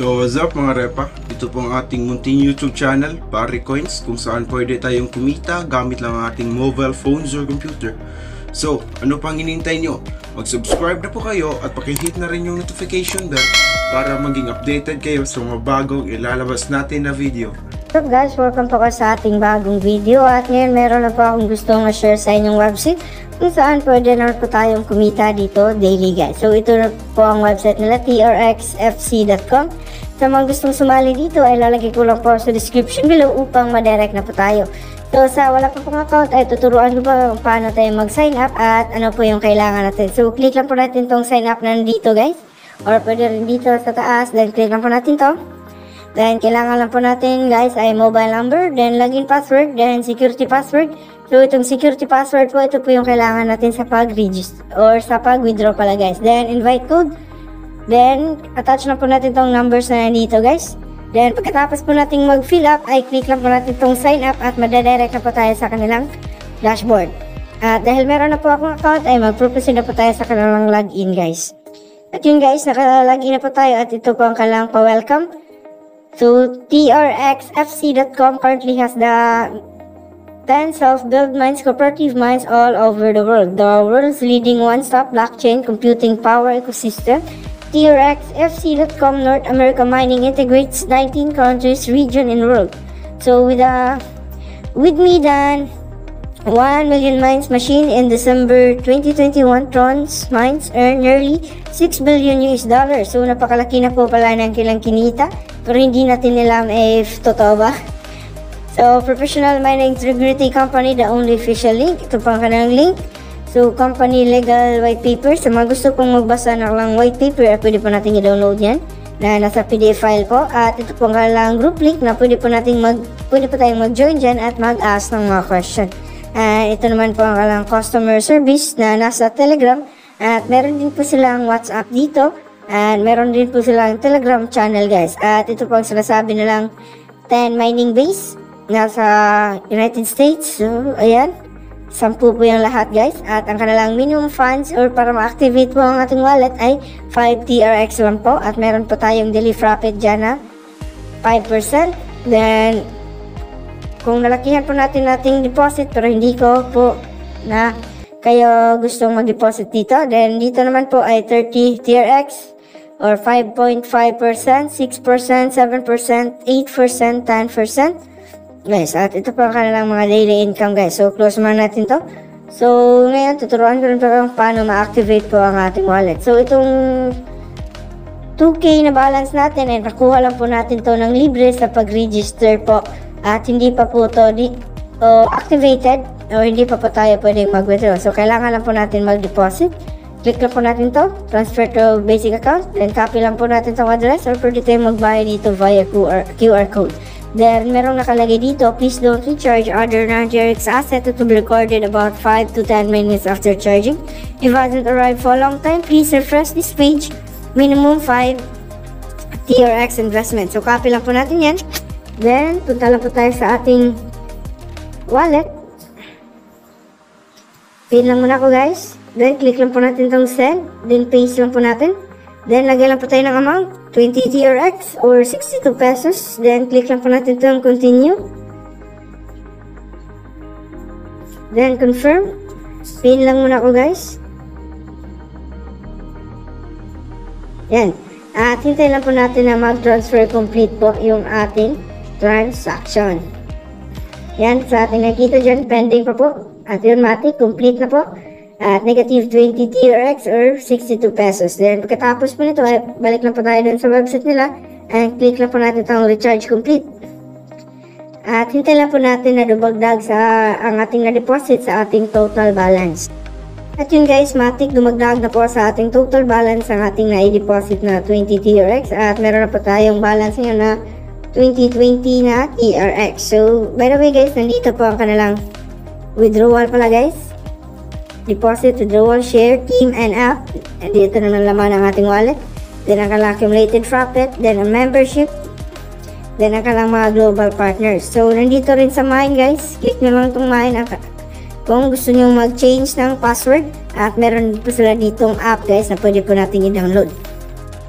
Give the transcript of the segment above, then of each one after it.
So what's up mga repa? Ito po ang ating munting YouTube channel, Pari Coins, kung saan pwede tayong kumita gamit lang ang ating mobile phones or computer. So, ano pang hinihintay nyo? Mag-subscribe na po kayo at pakihit na rin yung notification bell para maging updated kayo sa mga bagong ilalabas natin na video. What's up guys? Welcome po sa ating bagong video at ngayon meron na po akong gustong share sa inyong website kung saan pwede na po tayong kumita dito daily guys. So ito na po ang website nila trxfc.com Sa mga gustong sumali dito ay lalagay ko lang po sa description below upang madirect na po tayo. So sa wala pa pong account ay tuturuan ko pa kung paano tayo mag-sign up at ano po yung kailangan natin. So click lang po natin tong sign up na nandito guys. Or pwede rin dito sa taas. Then click lang po natin to. Then, kailangan lang po natin guys ay mobile number, then login password, then security password. So, itong security password po, ito po yung kailangan natin sa pag-register or sa pag-withdraw pala guys. Then, invite code. Then, attach na po natin tong numbers na nandito guys. Then, pagkatapos po natin mag-fill up, ay click lang po natin tong sign up at madadirect na po tayo sa kanilang dashboard. At dahil meron na po akong account, ay mag-proceed na po tayo sa kanilang login guys. At yun guys, naka-login na po tayo at ito po ang kanilang pa-welcome. So, TRXFC.com currently has the tens of build mines, cooperative mines all over the world. The world's leading one-stop blockchain computing power ecosystem. TRXFC.com North America Mining integrates 19 countries, region, and world. So, with a with me done 1 million mines machine in December 2021, Tron's mines earned nearly 6 billion US dollars. So, napakalaki na po pala ng kilang kinita. Pero hindi natin alam if totoo ba. So, Professional Mining Integrity Company, the only official link. Ito pa ang kanilang link. So, company legal white paper. Sa mga gusto kong magbasa ng lang white paper, pwede po natin i-download yan na nasa PDF file po. At ito po ang group link na pwede po natin mag, pwede po tayong mag-join dyan at mag-ask ng mga question. Uh, ito naman po ang kanilang customer service na nasa Telegram. At meron din po silang WhatsApp dito. At meron din po silang Telegram channel guys. At ito po ang sinasabi nilang 10 mining base nasa United States. So, ayan. Sampu po yung lahat guys. At ang kanilang minimum funds or para ma-activate po ang ating wallet ay 5 TRX lang po. At meron po tayong daily profit dyan na 5%. Then, kung nalakihan po natin nating deposit pero hindi ko po na kayo gustong mag-deposit dito. Then, dito naman po ay 30 TRX or 5.5%, 6%, 7%, 8%, 10%. Guys, at ito ang kanilang mga daily income guys. So, close muna natin to. So, ngayon, tuturuan ko rin po kung paano ma-activate po ang ating wallet. So, itong 2K na balance natin ay nakuha lang po natin to ng libre sa pag-register po. At hindi pa po to di, uh, activated o hindi pa po tayo pwedeng mag-withdraw. So, kailangan lang po natin mag-deposit. Click lang po natin to, transfer to basic account, then copy lang po natin tong address or pwede tayo magbayad dito via QR, QR code. Then, merong nakalagay dito, please don't recharge other non-GRX asset to be recorded about 5 to 10 minutes after charging. If it hasn't arrived for a long time, please refresh this page. Minimum 5 TRX investment. So, copy lang po natin yan. Then, punta lang po tayo sa ating wallet. Pin lang muna ako guys. Then, click lang po natin itong send. Then, paste lang po natin. Then, lagay lang po tayo ng amount. 20 TRX or 62 pesos. Then, click lang po natin itong continue. Then, confirm. Pin lang muna ako guys. Yan. At hintay lang po natin na mag-transfer complete po yung ating transaction. Yan, sa ating nakita dyan, pending pa po. At yun, mati, complete na po. At negative 20 TRX or 62 pesos. Then, pagkatapos po nito, ay balik lang po tayo dun sa website nila. And click lang po natin itong recharge complete. At hintay lang po natin na dumagdag sa ang ating na-deposit sa ating total balance. At yun guys, matik dumagdag na po sa ating total balance ang ating na-deposit na 20 TRX. At meron na po tayong balance ngayon na 2020 na TRX. So, by the way guys, nandito po ang kanilang withdrawal pala guys deposit, withdrawal, share, team, and app. Dito na nalaman ang ating wallet. Then ang kalang accumulated profit, then ang membership, then ang kalang mga global partners. So, nandito rin sa mine guys. Click nyo lang itong mine. Kung gusto nyo mag-change ng password, at meron po sila ditong app guys na pwede po natin i-download.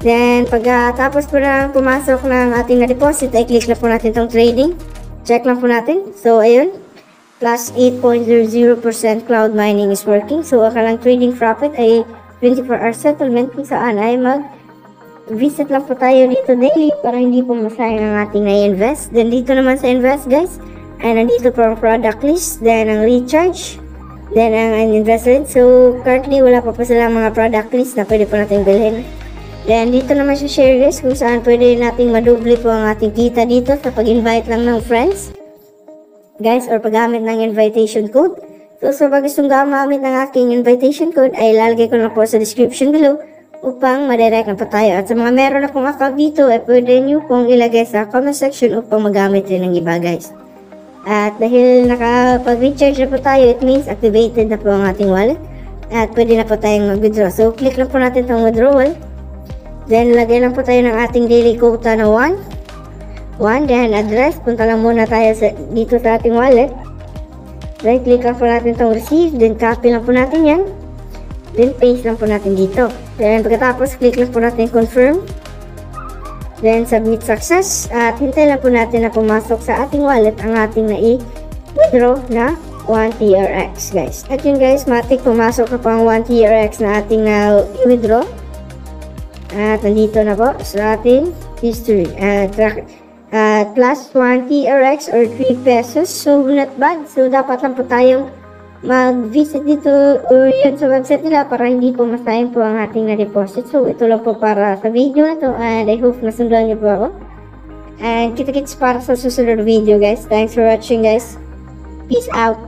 Then, pagkatapos po na pumasok ng ating na-deposit, ay click na po natin itong trading. Check lang po natin. So, ayun. Plus 8.00% cloud mining is working. So, akalang trading profit ay 24 hour settlement kung saan ay mag visit lang po tayo dito daily para hindi po masayang ang ating na-invest. Then, dito naman sa invest, guys, ay nandito po ang product list. Then, ang recharge. Then, ang investment. So, currently, wala pa po sila mga product list na pwede po natin bilhin. Then, dito naman sa share list kung saan pwede nating madoble po ang ating kita dito sa pag-invite lang ng friends. Guys, or paggamit ng invitation code. So, sa pag gustong gamit ng aking invitation code, ay lalagay ko na po sa description below upang madirect na po tayo. At sa mga meron na pong account dito, ay pwede nyo pong ilagay sa comment section upang magamit rin ng iba, guys. At dahil nakapag-recharge na po tayo, it means activated na po ang ating wallet. At pwede na po tayong mag-withdraw. So, click lang po natin itong withdrawal. Then, lagay lang po tayo ng ating daily quota na 1. 1, then address. Punta lang muna tayo sa, dito sa ating wallet. Then, click lang po natin itong receive. Then, copy lang po natin yan. Then, paste lang po natin dito. Then, pagkatapos, click lang po natin confirm. Then, submit success. At hintay lang po natin na pumasok sa ating wallet ang ating na-withdraw na 1 TRX, guys. At yun, guys, matik pumasok na po ang 1 TRX na ating na-withdraw. At nandito na po sa ating history. At uh, plus 1 TRX or 3 pesos. So, not bad. So, dapat lang po tayong mag-visit dito or yun sa website nila para hindi po masayang po ang ating na-deposit. So, ito lang po para sa video na to and I hope nasundan niyo po ako. And kita-kits para sa susunod video guys. Thanks for watching guys. Peace out.